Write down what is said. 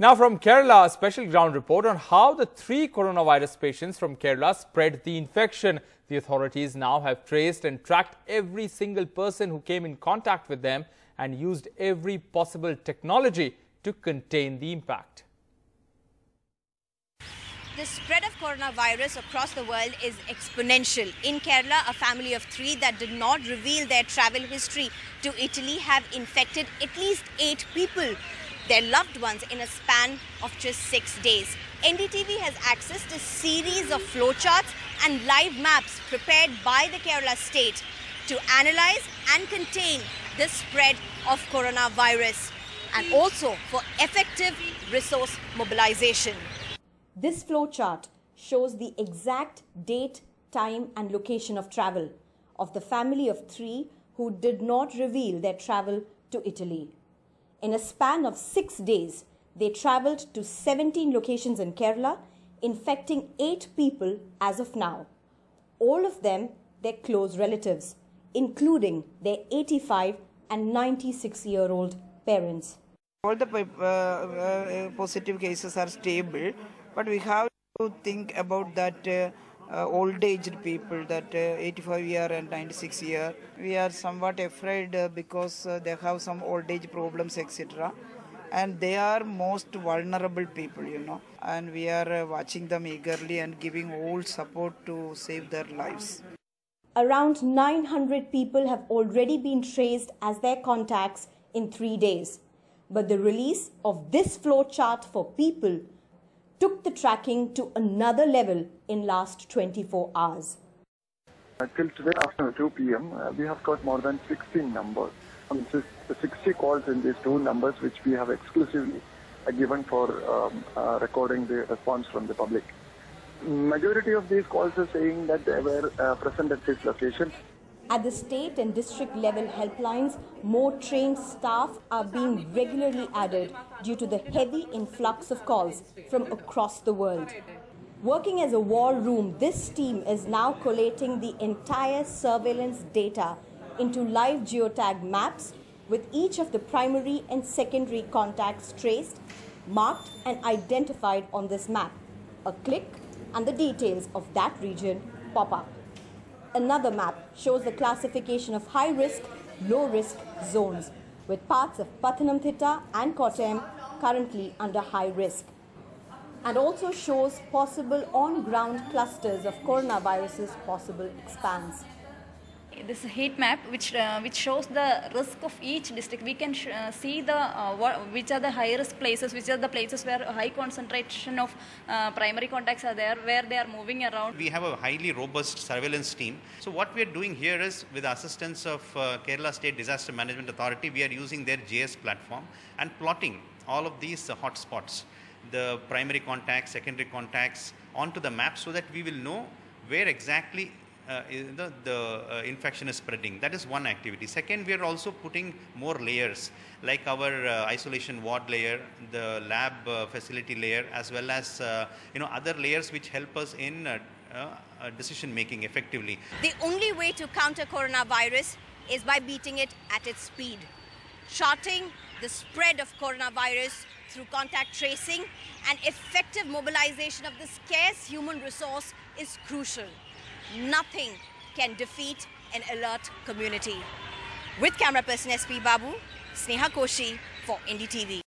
Now from Kerala, a special ground report on how the three coronavirus patients from Kerala spread the infection. The authorities now have traced and tracked every single person who came in contact with them and used every possible technology to contain the impact. The spread of coronavirus across the world is exponential. In Kerala, a family of three that did not reveal their travel history to Italy have infected at least eight people their loved ones in a span of just six days. NDTV has accessed a series of flowcharts and live maps prepared by the Kerala state to analyze and contain the spread of coronavirus and also for effective resource mobilization. This flowchart shows the exact date, time and location of travel of the family of three who did not reveal their travel to Italy. In a span of six days, they travelled to 17 locations in Kerala, infecting eight people as of now. All of them their close relatives, including their 85 and 96 year old parents. All the uh, uh, positive cases are stable, but we have to think about that. Uh, uh, old aged people that uh, 85 year and 96 year. We are somewhat afraid uh, because uh, they have some old age problems etc and they are most vulnerable people you know. And we are uh, watching them eagerly and giving all support to save their lives. Around 900 people have already been traced as their contacts in 3 days. But the release of this flow chart for people took the tracking to another level in last 24 hours. Until today after 2 p.m., uh, we have got more than 16 numbers. Um, 60 calls in these two numbers which we have exclusively uh, given for um, uh, recording the response from the public. Majority of these calls are saying that they were uh, present at this location at the state and district level helplines, more trained staff are being regularly added due to the heavy influx of calls from across the world. Working as a war room, this team is now collating the entire surveillance data into live geotag maps with each of the primary and secondary contacts traced, marked and identified on this map. A click and the details of that region pop up. Another map shows the classification of high risk, low risk zones, with parts of Pathanamthitta and Kottayam currently under high risk. And also shows possible on ground clusters of coronavirus's possible expanse this heat map which uh, which shows the risk of each district. We can uh, see the uh, which are the high risk places which are the places where high concentration of uh, primary contacts are there where they are moving around. We have a highly robust surveillance team. So what we are doing here is with assistance of uh, kerala state disaster management authority we are using their GIS platform and plotting all of these hotspots the primary contacts secondary contacts onto the map so that we will know where exactly uh, the, the uh, infection is spreading. That is one activity. Second, we are also putting more layers like our uh, isolation ward layer, the lab uh, facility layer, as well as uh, you know other layers which help us in uh, decision making effectively. The only way to counter coronavirus is by beating it at its speed. Charting the spread of coronavirus through contact tracing and effective mobilization of the scarce human resource is crucial nothing can defeat an alert community. With camera person SP Babu, Sneha Koshy for NDTV.